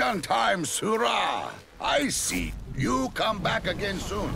On time, Surah. I see. You come back again soon.